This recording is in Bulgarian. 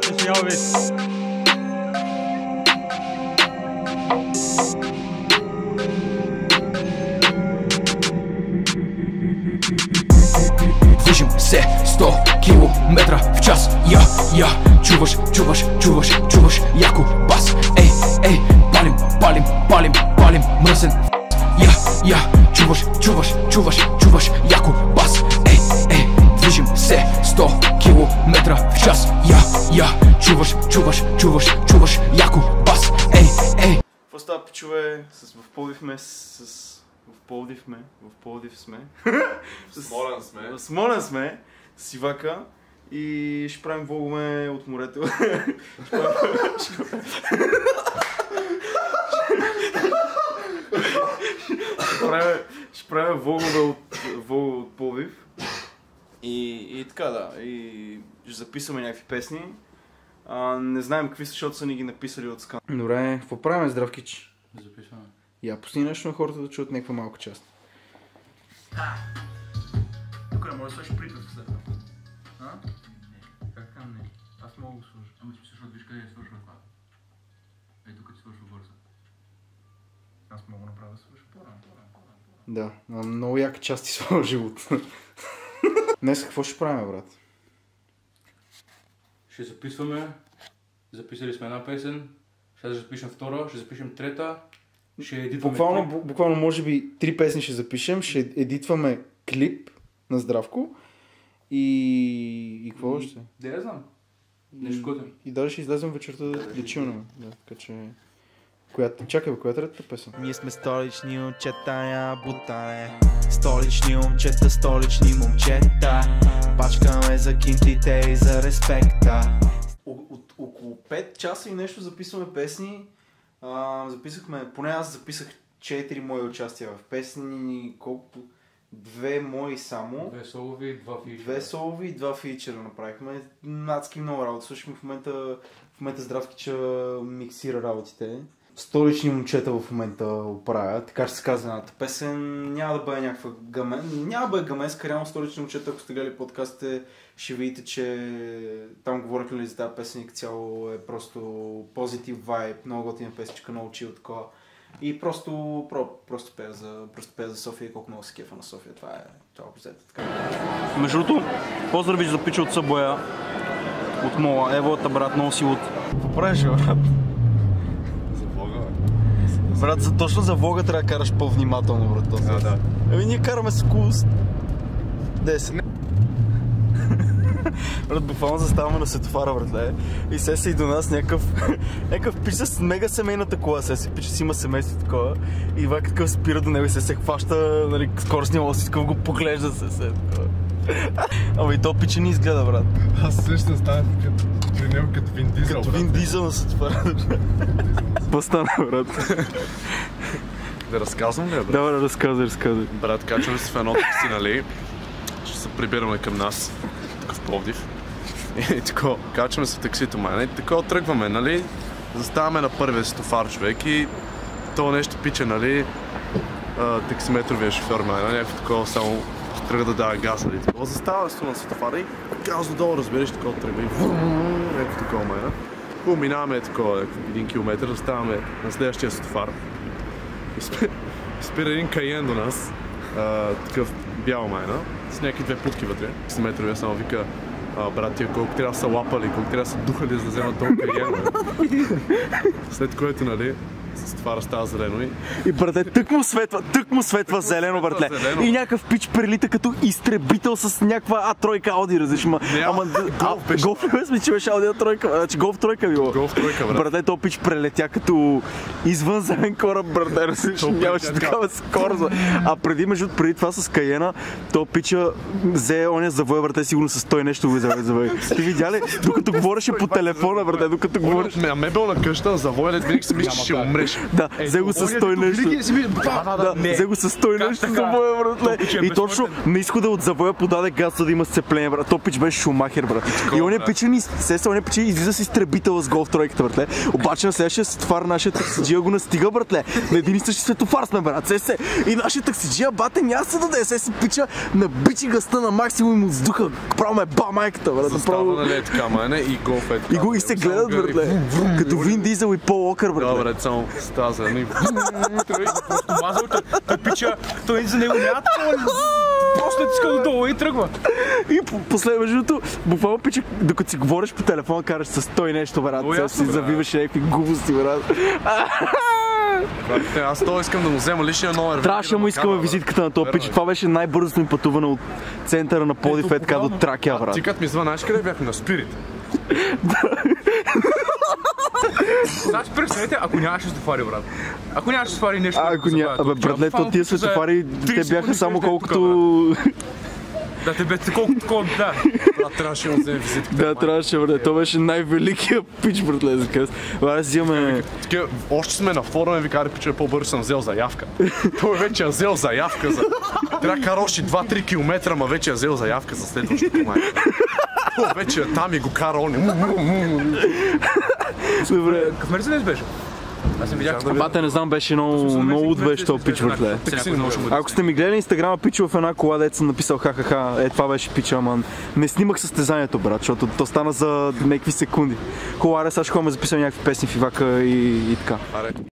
Deixa eu ver. Движим се 100 км в час. Я, я, чуваш, чуваш, чуваш, чуваш. Яко бас, ей, ей. Палим, палим, палим, палим. Мръсен Я, я, чуваш, чуваш, чуваш, чуваш. Яко бас, ей, ей. Движим се 100 км в час. Чуваш, чуваш, чуваш, чуваш, яко бас, ей, ей! Какво става, пичове? С в Пловдив ме, с... В Пловдив ме, в Пловдив сме. в Смолен сме. В Смолен сме, с Ивака. И ще правим влогуме от морето. ще правя влогове от, влогове от Пловдив. И, и така, да. И ще записваме някакви песни. А, не знаем какви са, защото са ни ги написали от скан. Добре, какво правим, здравкич? Записваме. Я пусни нещо на хората да чуят някаква малка част. А, тук не може да сложиш припев след това. А? Не. Как там не? Аз мога да сложа. Ами ти всъщност виж къде е свършва е това. Е, тук ти свършва бърза. Аз мога направя да свърша по-рано, по-рано, Да, много яка част ти сложи живот. Днес какво ще правим, брат? ще записваме. Записали сме една песен, ще запишем втора, ще запишем трета, ще едитваме буквално, клип. Буквално може би три песни ще запишем, ще едитваме клип на Здравко и... и какво още? Да, я знам. Нещо готино. И даже ще излезем вечерта да, да чилнем. Да, така че... Която... Чакай, бе, коя е третата песен? Ние сме столични момчета, я бутане. Столични момчета, столични момчета. Пачкаме за кинтите и за респекта. От, от около 5 часа и нещо записваме песни. А, записахме, поне аз записах 4 мои участия в песни, колко... Две мои само. Две солови и два фичера. Две солови и два фичера направихме. надски много работа. Слушахме в момента, в момента Здравкича миксира работите столични момчета в момента оправя, така ще се казва едната песен, няма да бъде някаква гамен. няма да бъде гаменска, реално столични момчета, ако сте гледали подкастите, ще видите, че там говорихме ли за тази песен и цяло е просто позитив вайб, много готина песничка, много чил такова. И просто, про, просто, пея за, просто пея за София и колко много се кефа на София. Това е това е обзето. Така. Между другото, поздрави за пича от Събоя, от Мола, Еволата брат, много си от... Поправиш, брат. Брат, за, точно за влога трябва да караш по-внимателно, брат. Този. А, да. Еми ние караме с около 10. брат, буквално заставаме на светофара, братле. И се се и до нас някакъв... някакъв пич с мега семейната кола, се си пич, си има семейство такова. И вак такъв спира до него и се се хваща, нали, скоростния лос, такъв го поглежда се се. Ама и то пиче ни изгледа, брат. Аз също стана такъв. Клинел като Вин Дизел. Като Вин Дизел с това. Бастана, брат. Да разказвам ли, брат? Давай, разказвай, разказвай. Брат, качваме се в едно такси, нали? Ще се прибираме към нас. Такъв в Пловдив. И така, качваме се в таксито, май. Нали? И така, тръгваме, нали? Заставаме на първия стофар човек и то нещо пиче, нали? таксиметровия шофьор, майна, нали? Някакво такова само тръгва да дава газ, нали? Такова застава се на светофара и газ надолу, разбираш, такова тръгва и някакво такова мена. Хубаво минаваме такова, един километр, заставаме на следващия сутофар. Спира един каен до нас, такъв бял майна, с някакви две путки вътре. Ксиметровия само вика, братия, колко трябва да са лапали, колко трябва да са духали, за да вземат толкова каен. След което, нали, с това става зелено и И брате, тък му светва, тък му светва зелено, братле. зелено. И някакъв пич прелита като изтребител с някаква А3 Ауди, разлиш, ма. Не, Ама, голф беше. голф беше, че беше Ауди А3, значи голф тройка било. голф тройка, брат. Брате, то пич прелетя като извънземен кораб, брате, разлиш, нямаше прелетя такава скорост. А преди, между преди това с Каена, то пича взе оня завой, брате, сигурно с той нещо го завой. завой. Ти видя ли? Докато говореше по телефона, брате, докато говореше. Ме, мебел на къща, завоя, винаги си мислиш, че ще умре бреш. Да, взе го със той нещо. Да, взе го със той нещо така? завоя, е И точно на изхода от завоя подаде газ, за да има сцепление, брат. То пич беше Шумахер, брат. И он е пича ни, се он е пича излиза с изтребител с гол в тройката, братле. Обаче на следващия светофар нашия таксиджия го настига, братле. На един и същи светофар сме, брат. Се, се. И нашия таксиджия, бате, няма се даде. Се си пича на бичи гъста на максимум и му вздуха. Право ме ба майката, брат. Направо. нали е така, и е го и се гледат, братле. Като Вин Дизел и Пол Уокър, братле. Добре, само стаза? Мазал, той, той пича, той за него няма. Просто иска додолу и тръгва. И по- последващото, буквално пича, докато си говориш по телефона, караш с той нещо, брат. Сега си завиваш някакви глупости, брат. Аз то искам да му взема личния номер. Трябваше му искаме визитката на този пич. Това беше най-бързото ми пътуване от центъра на Подив, е така до Тракия, брат. Ти като ми звъна, знаеш къде бяхме? На Спирит. Значи представете, ако нямаше светофари, брат. Ако нямаше светофари нещо. А, ако ня... Абе, братле, то тия светофари, те бяха само колкото... Да, те бяха колкото колко, да. Брат, трябваше да вземе визитка. Да, трябваше, брат. То беше най-великият пич, братле, за къс. Аз взимаме... Още сме на форума и ви кари, пича, по-бързо съм взел заявка. Той вече е взел заявка за... Трябва кара още 2-3 км, ма вече е взел заявка за следващото май. Той вече е там и го кара он. Добре. Какъв Мерцедес беше? Аз не видях. Бате, не знам, беше много, много от беше този пич, братле. Ако сте ми гледали инстаграма, пича в една кола, дето съм написал ха-ха-ха, е това беше пича, ама не снимах състезанието, брат, защото то стана за някакви секунди. Хубаво, аре, сега ще ходим да записвам някакви песни в Ивака и, и така.